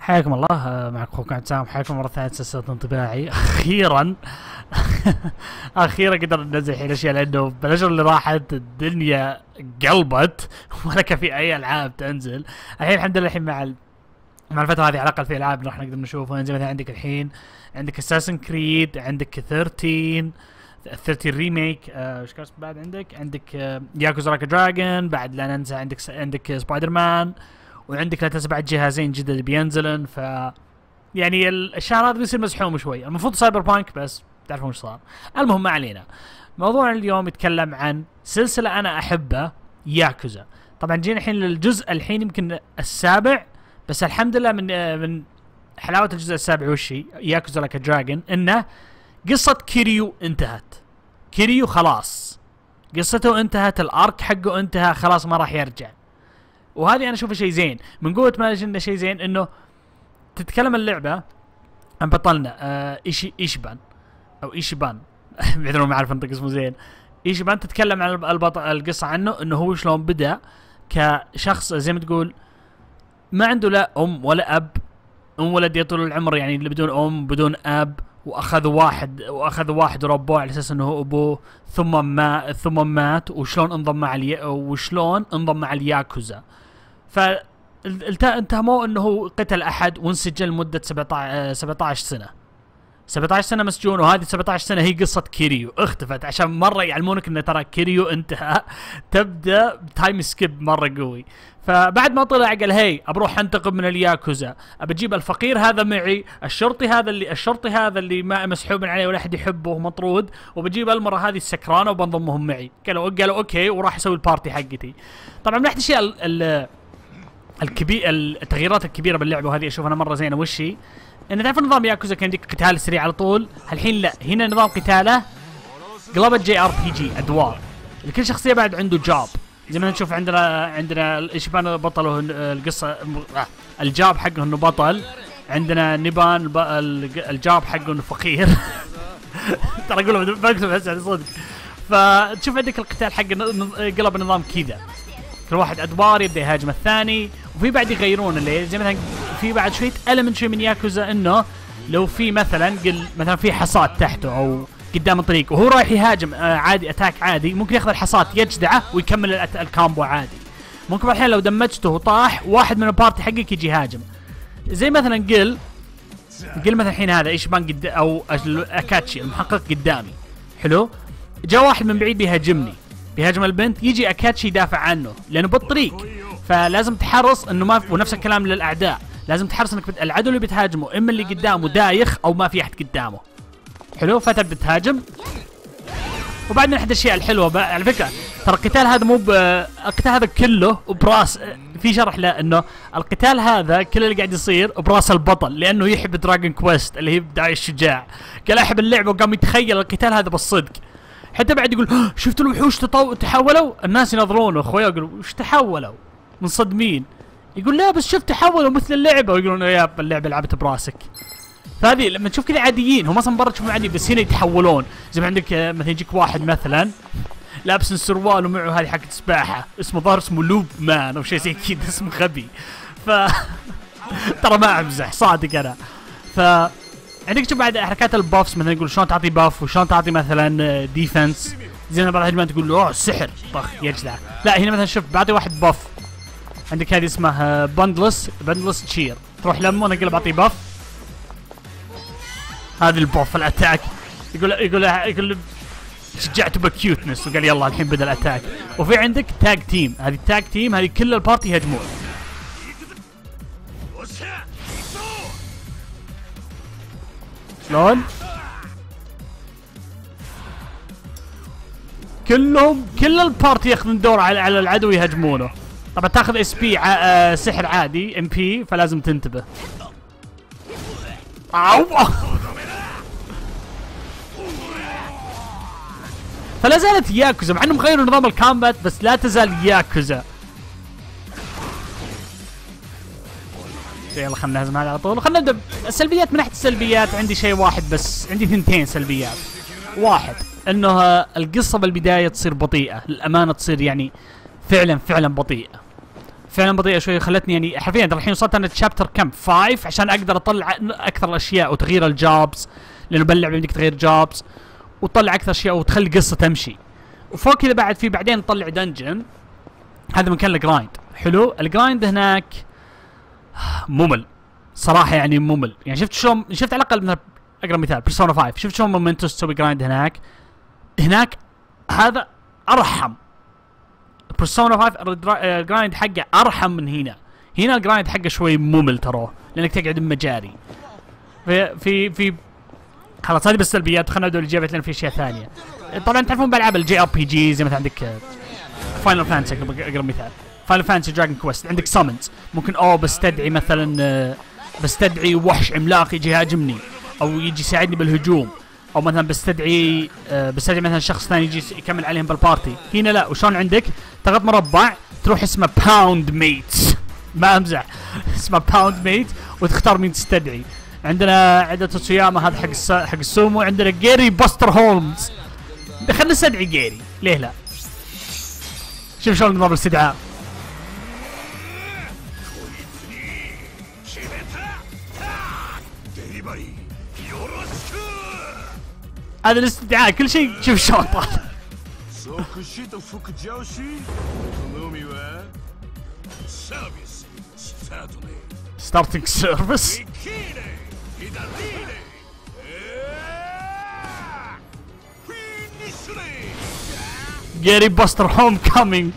حياكم الله آه، معكم أخوكم عبد حياكم مرة ثانية سلسلة انطباعي أخيرا أخيرا قدرنا ننزل الحين أشياء لأنه بالاشهر اللي راحت الدنيا قلبت ولا كان في أي ألعاب تنزل الحين الحمد لله الحين مع. مع الفترة هذه على الأقل في ألعاب راح نقدر نشوفها زي مثلا عندك الحين عندك Assassin's Creed عندك 13 13 remake آه، إيش اسمه بعد عندك عندك آه، ياكوزا Like a Dragon بعد لا ننسى عندك. عندك سبايدر مان وعندك لا تنسى بعد جهازين جدد بينزلن ف يعني ال- الشهر هذا بيصير مزحوم شوي. المفروض Cyberpunk بس تعرفون إيش صار. المهم ما علينا. موضوعنا اليوم يتكلم عن سلسلة أنا أحبها ياكوزا. طبعا جينا الحين للجزء الحين يمكن السابع بس الحمد لله من من حلاوة الجزء السابع وش هي؟ ياكوزا Like a Dragon إنه قصة كيريو انتهت. كيريو خلاص. قصته انتهت الأرك حقه انتهى خلاص ما راح يرجع. وهذه أنا أشوفها شيء زين. من قوة ما إنه شيء زين إنه تتكلم اللعبة عن بطلنا آه ايشي إيشبان. أو إيشبان. بعذروا ما أعرف أنطق اسمه زين. إيشبان تتكلم عن الب- البطل القصة عنه إنه هو شلون بدأ كشخص زي ما تقول ما عنده لا أم ولا أب. أم ولد يا طول العمر يعني اللي بدون أم بدون أب. واخذوا واحد واخذوا واحد وربوه على أساس إنه هو أبوه. ثم ما ثم مات. وشلون انضم مع اليا وشلون انضم مع الياكوزا. ف اتهموه انه قتل احد وانسجن لمده 17 17 سنة. 17 سنة مسجون وهذه 17 سنة هي قصة كيريو. اختفت. عشان مرة يعلمونك انه ترى كيريو انتهى. تبدأ time skip مرة قوي. فبعد ما طلع قال هي بروح أنتقم من الياكوزا. ابى أجيب الفقير هذا معي الشرطي هذا اللي الشرطي هذا اللي ما مسحوب عليه ولا أحد يحبه ومطرود وبجيب المرة هذه السكرانة وبنضمهم معي. قالوا قالوا okay. وراح أسوي ال party حقتي. طبعا من أحد الأشياء ال- ال- الكبير التغييرات الكبيرة باللعبة وهذه أشوف أنا مرة زينة. وش هي؟ إن تعرف نظام ياكوزا كان يجيك قتال سريع على طول، الحين لا. هنا نظام قتاله قلبت JRPG أدوار. لكل شخصية بعد عنده job زي ما نشوف عندنا عندنا ايتشبان بطله القصة ال job حقه إنه بطل. عندنا نيبان ال job حقه إنه فقير. ترى اقولها بكذب بس يعني صدق. فتشوف عندك القتال حق قلب النظام كذا. كل واحد أدوار يبدأ يهاجم الثاني. وفي بعد يغيرون اللي زي مثلا في بعد شوية المنت شوي من ياكوزا إنه لو في مثلا قل مثلا في حصاد تحته أو قدام الطريق وهو رايح يهاجم آه عادي attack عادي ممكن ياخذ الحصاد يجدعه ويكمل ال combo عادي. ممكن بعض الحين لو دمجته وطاح واحد من البارتي حقك يجي يهاجم. زي مثلا قل قل مثلا الحين هذا إيش بان قد أو أكاتشي المحقق قدامي. حلو؟ جاء واحد من بعيد بيهاجمني. بيهاجم البنت يجي أكاتشي يدافع عنه لأنه بالطريق. فلازم تحرص إنه ما ونفس الكلام للأعداء. لازم تحرص إنك. العدو اللي بتهاجمه إما اللي قدامه دايخ أو ما في أحد قدامه. حلو؟ فتبدا تهاجم وبعد من احد الأشياء الحلوة بقى على فكرة ترى القتال هذا مو ب... القتال هذا كله براس في شرح له إنه القتال هذا كل اللي قاعد يصير براس البطل لأنه يحب Dragon Quest اللي هي بداية الشجاع. قال أحب اللعبة وقام يتخيل القتال هذا بالصدق. حتى بعد يقول "آه، شفت الوحوش تطو... تحولوا؟ الناس ينظرونه أخويا يقولوا وش تحولوا؟ منصدمين يقول لا بس شفت تحولوا مثل اللعبة. ويقولون يا اللعبة لعبت براسك. فهذه لما تشوف كذا عاديين. هم أصلا برا تشوفهم عادي بس هنا يتحولون. زي ما عندك آه، مثلا يجيك واحد مثلا لابس السروال ومعه هذه حقت سباحة. اسمه ظهر اسمه لوب مان أو شيء زي كذا اسمه غبي. ف ترى ما أمزح صادق أنا. ف عندك تشوف بعد حركات ال buffs مثلا يقول شلون تعطي buff وشلون تعطي مثلا defense زي ما بعض الهجمات تقول له أوه سحر. طخ يجدع لا هنا مثلا شوف بعطي واحد buff عندك هذه اسمها بندلس بندلس تشير. تروح لمه أنا أقول بعطيه buff هذه ال buff ال attack يقول يقول يقول شجعته ب cuteness وقال يلا الحين بدأ ال attack وفي عندك tag team هذه ال tag team هذه كل ال party يهجمون. شلون؟ كلهم كل ال party ياخذون دور على على العدو يهاجمونه طبعا تاخذ SP ع... سحر عادي MP فلازم تنتبه. أو. فلا زالت ياكوزا مع إنهم غيروا نظام ال combat بس لا تزال ياكوزا. يلا خلينا نهزم هذا على طول. خلينا نبدأ السلبيات من ناحية السلبيات عندي شيء واحد بس عندي ثنتين سلبيات. واحد إنه القصة بالبداية تصير بطيئة للأمانة تصير يعني فعلا فعلا بطيئه فعلا بطيئه شوي خلتني يعني حرفيا الحين وصلت أنا chapter كم؟ 5 عشان أقدر أطلع أكثر الأشياء وتغيير ال jobs لأنه باللعبه عندك تغير jobs وتطلع أكثر أشياء وتخلي القصة تمشي. وفوق كذا بعد في بعدين تطلع dungeon هذا مكان ال grind حلو؟ ال grind هناك ممل. صراحة يعني ممل. يعني شفت شلون شفت على الأقل اقرب مثال Persona 5 شفت شلون Mementos تسوي grind هناك؟ هناك هذا أرحم. Persona 5 ال grind حقه أرحم من هنا. هنا ال grind حقه شوي ممل تروه لأنك تقعد بمجاري. في في في خلاص هذه بس سلبيات خلينا ندور الايجابيات لأن في أشياء ثانية. طبعا تعرفون بألعاب ال JRPG زي مثلا عندك Final Fantasy اقرب مثال. Final Fantasy Dragon Quest عندك summons ممكن أوه بستدعي مثلا آه، بستدعي وحش عملاق يجي يهاجمني أو يجي يساعدني بالهجوم. أو مثلا بستدعي آه، بستدعي مثلا شخص ثاني يجي يكمل عليهم بال party. هنا لا. وشلون عندك؟ تضغط مربع تروح اسمه Pound Mate ما أمزح. اسمه Pound Mate وتختار مين تستدعي. عندنا عندنا توتسوياما هذا حق. حق السومو. عندنا جيري باستر هولمز خلينا نستدعي جيري ليه لا؟ شوف شلون نظام الاستدعاء. هذا الاستدعاء كل شيء شوف شلون طال starting service Gary Buster Holmes coming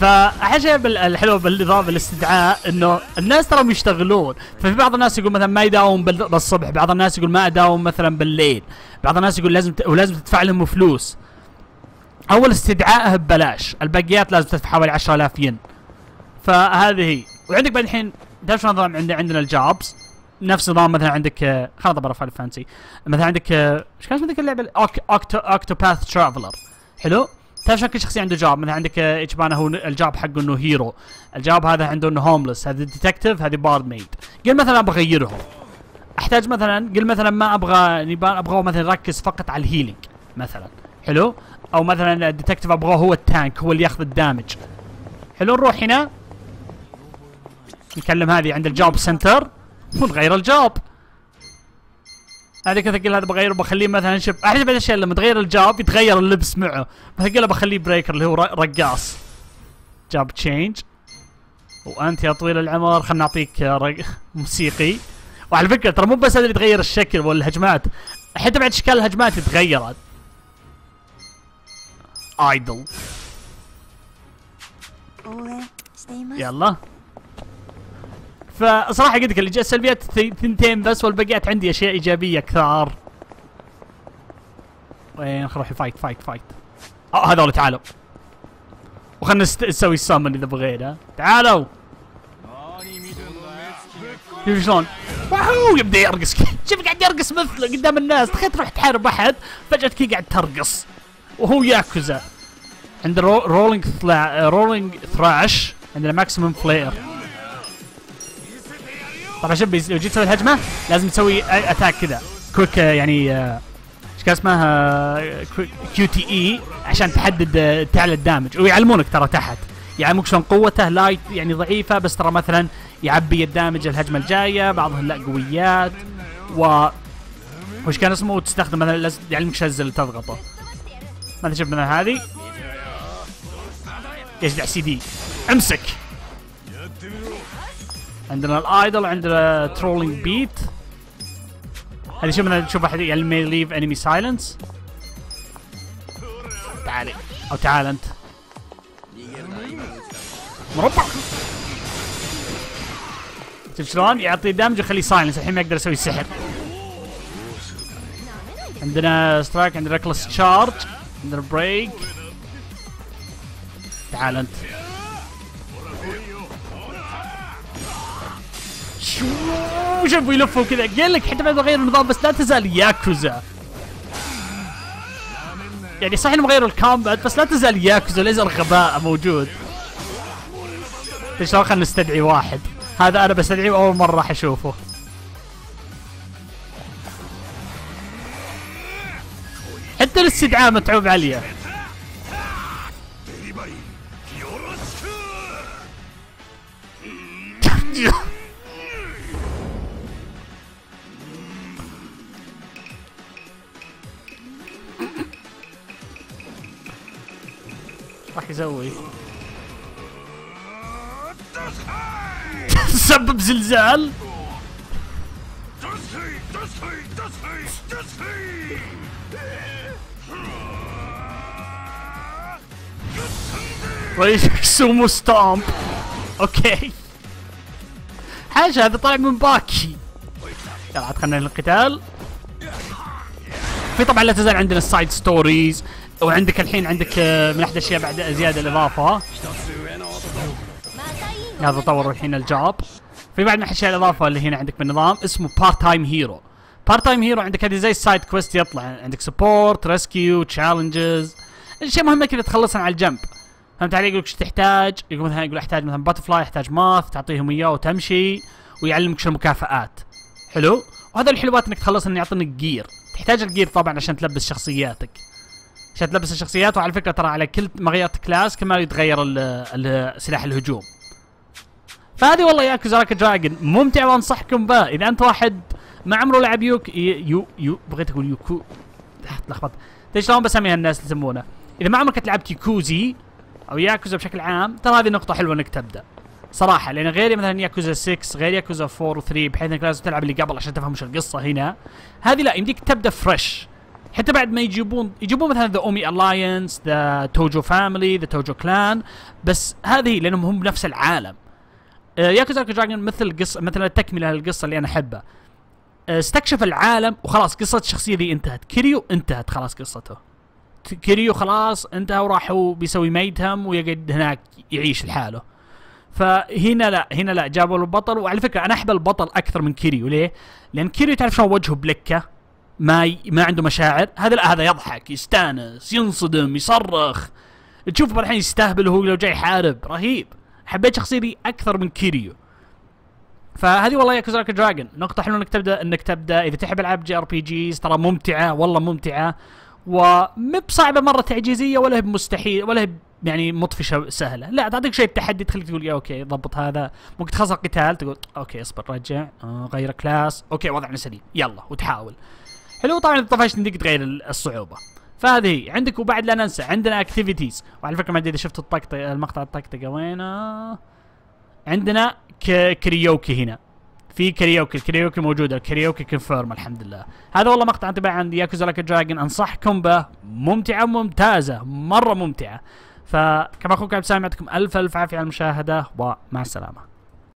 فاحد الشيء الحلو بالنظام الاستدعاء إنه الناس ترى يشتغلون. ففي بعض الناس يقول مثلا ما يداوم بالصبح بعض الناس يقول ما أداوم مثلا بالليل بعض الناس يقول لازم ت... ولازم تدفع لهم فلوس. أول استدعائه ببلاش الباقيات لازم تدفع حوالي 10000 ين. فهذه هي. وعندك بعد الحين تعرف نظام عندنا عندنا ال jobs؟ نفس نظام مثلا عندك آه، خلينا نضرب Fantasy مثلا عندك آه، إيش كانت ذيك اللعبة؟ Octopath Traveler. حلو؟ تعرف كل شخصيه عنده job مثلا عندك آه، إيتشيبان هو ال job حقه إنه hero ال job هذا عنده إنه homeless هذا detective هذه barmaid قل مثلا أبغى أغيرهم. أحتاج مثلا قل مثلا ما أبغى نانبا أبغاه مثلا يركز فقط على ال healing مثلا. حلو؟ أو مثلا ال detective أبغاه هو ال tank هو اللي يأخذ ال damage. حلو؟ نروح هنا. نكلم هذه عند ال job center ونغير ال job هذا كذا هذا بغيره بخليه مثلا شوف احد الاشياء لما تغير ال job يتغير اللبس معه. مثلا بخليه breaker اللي هو رقاص. job change وأنت يا طويل العمر خلنا نعطيك آه، رق... موسيقي. وعلى فكرة ترى مو بس هذا اللي تغير الشكل والهجمات حتى بعد أشكال الهجمات تغيرت idol يلا. فصراحة قلت لك اللي السلبيات ثنتين بس والبقيات عندي أشياء إيجابية كثار. وين نروح fight fight fight آه هذول تعالوا. وخلنا نسوي ال summon إذا بغينا. تعالوا. شوف شلون. wow يبدأ يرقص. شوف قاعد يرقص مثله قدام الناس. تخيل تروح تحارب احد فجأة كي قاعد ترقص. وهو ياكوزا. عند رو rolling ثلا rolling thrash عندنا maximum flair طبعا بيز- لو جيت تسوي الهجمة لازم تسوي attack كذا quick يعني آه، إيش كان اسمها؟ QTE عشان تحدد آه، تعلى ال damage. ويعلمونك ترى تحت. يعلموك شلون قوته light يعني ضعيفة بس ترى مثلا يعبي ال damage الهجمة الجاية بعضهم لا قويات. و وش كان اسمه؟ وتستخدم مثلا يعلمك شلون تضغطه. مثلا شوف مثلا هذه؟ يجدع سي دي امسك. عندنا ال idol عندنا trolling beat هذه شوف مثلا شوف واحد يعني may leave enemy silence. تعالي أو تعال أنت. مربع. شوف شلون؟ يعطي damage ويخليه silence الحين ما يقدر يسوي سحر. عندنا strike عندنا reckless charge عندنا break تعال أنت. شو شوفوا يلفوا كذا قال لك حتى بعد غير النظام بس لا تزال ياكوزا. يعني صحيح إنهم غيروا الكومبات بس لا تزال ياكوزا لا يزال غباء موجود. شلون خلينا نستدعي واحد؟ هذا أنا بستدعيه وأول مرة راح أشوفه. حتى الاستدعاء متعوب عليه. راح يسوي. سبب زلزال sumo stomp. okay. حاجة هذا طالع من باكي. يلا عاد خلينا للقتال. في طبعا لا تزال عندنا ال side stories وعندك الحين عندك آه، من أحد الأشياء بعد زيادة الإضافة. هذا طور الحين ال job في بعد من الأشياء الإضافة اللي هنا عندك بالنظام اسمه part time hero part time hero عندك هذه زي ال side quest يطلع. عندك support rescue challenges اشياء مهمه كذا تخلصها على الجنب. فهمت علي؟ يقول لك إيش تحتاج؟ يقول مثلا يقول أحتاج مثلا butterfly يحتاج moth تعطيهم اياه وتمشي ويعلمك شو المكافآت حلو؟ وهذا الحلوات إنك تخلص إنه gear تحتاج ال gear طبعا عشان تلبس شخصياتك. عشان تلبس الشخصيات. وعلى فكرة ترى على كل ما غيرت class كل ما يتغير سلاح الهجوم. فهذه والله Yakuza Like a Dragon. ممتع وأنصحكم به. إذا أنت واحد ما عمره لعب يوك يو يو بغيت أقول يوكو. تلخبط. ليش شلون بسميها الناس اللي يسمونه. إذا ما عمرك لعبت ياكوزي أو ياكوزا بشكل عام ترى هذه نقطة حلوة إنك تبدأ. صراحة لأن غير مثلا ياكوزا 6 غير ياكوزا 4 و3 بحيث إنك لازم تلعب اللي قبل عشان تفهم وش القصة هنا. هذه لا يمديك تبدأ fresh حتى بعد ما يجيبون يجيبون مثلا the Omi Alliance the Tojo family the Tojo clan بس هذه لأنهم هم بنفس العالم. آه، Yakuza Dragon مثل قصه مثل التكملة للقصة اللي أنا أحبها. آه، استكشف العالم وخلاص قصة الشخصية ذي انتهت. كيريو انتهت خلاص قصته. كيريو خلاص انتهى وراح هو بيسوي ميتم ويقعد هناك يعيش لحاله. فهنا لا هنا لا جابوا البطل. وعلى فكرة أنا أحب البطل أكثر من كيريو. ليه؟ لأن كيريو تعرف شلون وجهه بلكة؟ ما ي... ما عنده مشاعر هذا لا هذا يضحك يستانس ينصدم يصرخ. تشوفه الحين يستهبل وهو لو جاي يحارب رهيب. حبيت شخصيته أكثر من كيريو. فهذه والله Yakuza Like a Dragon. نقطة حلوة إنك تبدأ إنك تبدأ. إذا تحب ألعاب JRPGs ترى ممتعة والله ممتعة. ومب صعبة مرة تعجيزية ولا هي مستحيل ولا هي يعني مطفشة سهلة. لا تعطيك شيء بتحدي تخليك تقول يا okay ضبط هذا. ممكن تخلص القتال تقول okay اصبر رجع آه غير class. okay وضعنا سليم. يلا وتحاول. حلو. طبعا إذا طفشت يمديك تغير ال- الصعوبة. فهذه هي. عندك وبعد لا ننسى عندنا activities وعلى فكرة ما أدري إذا شفت الطقطقة المقطع الطقطقة وينه. عندنا كريوكي هنا. في karaoke ال karaoke موجودة. ال karaoke confirm الحمد لله هذا والله مقطع انطباع عن Yakuza Like a Dragon أنصحكم به. ممتعة ممتازة. مرة ممتعة. فكما أخوكم عبد السلام يعطيكم ألف ألف عافية على المشاهدة. ومع السلامة.